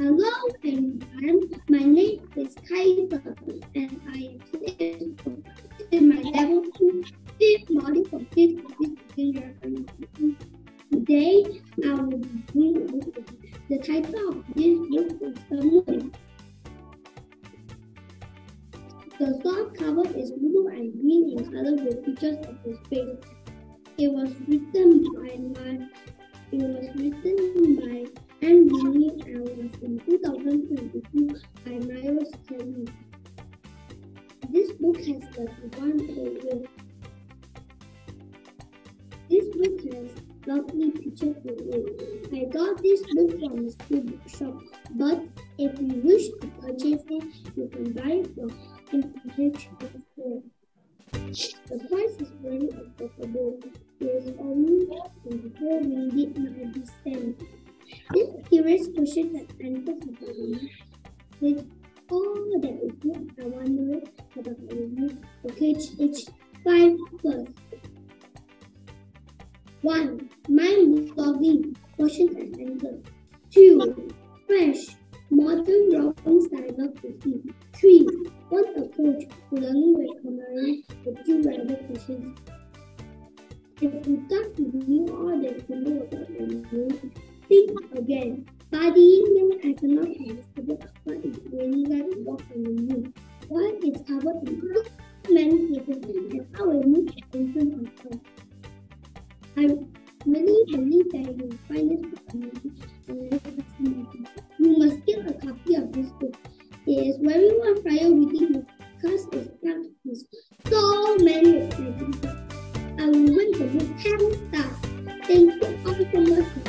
Hello everyone, my name is Khai Ze and I am in my level 2 fifth module for fifth grade Today I will be reading the title of this book is The Moon. The soft cover is blue and green in color with pictures of the space. It was written by my it was written by and Mini Hours in 2022 by Miles Kelly. This book has 31 pages. This book has lovely it. I got this book from the school bookshop, but if you wish to purchase it, you can buy it from bookstore. The price is very affordable. It is only 24 ringgit 90 cents. Curious question that answers with all that is what I wonder about the review for KH 5 plus. 1. Mind solving questions and answers. 2. Fresh, modern drawing style of the see. 3. One approach to learning Khmer with two rather questions. If you start to review all that you know about the review, Think again. Studying new cannot understandable what is really like on the moon. Why is in many places and how will need attention on earth? I really believe that you find this book amazing and fascinating. You must get a copy of this book. It is very worthwhile reading because it's packed with so many exciting books. I will rate the book 10 stars. Thank you all so much